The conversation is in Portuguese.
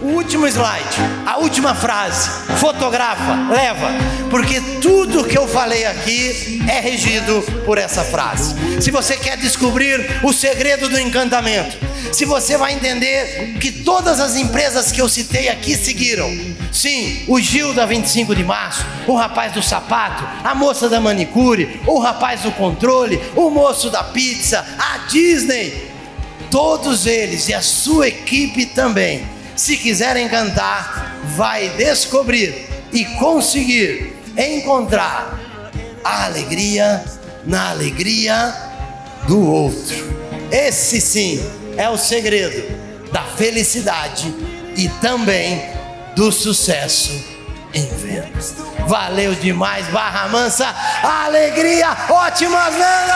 último slide, a última frase. Fotografa, leva, porque tudo que eu falei aqui é regido por essa frase. Se você quer descobrir o segredo do encantamento, se você vai entender que todas as empresas que eu citei aqui seguiram. Sim, o Gil da 25 de março, o rapaz do sapato, a moça da manicure, o rapaz do controle, o moço da pizza, a Disney, todos eles e a sua equipe também, se quiserem cantar, vai descobrir e conseguir encontrar a alegria na alegria do outro. Esse sim é o segredo da felicidade e também do sucesso em vendas. Valeu demais, Barra Mansa. Alegria, ótimas vendas.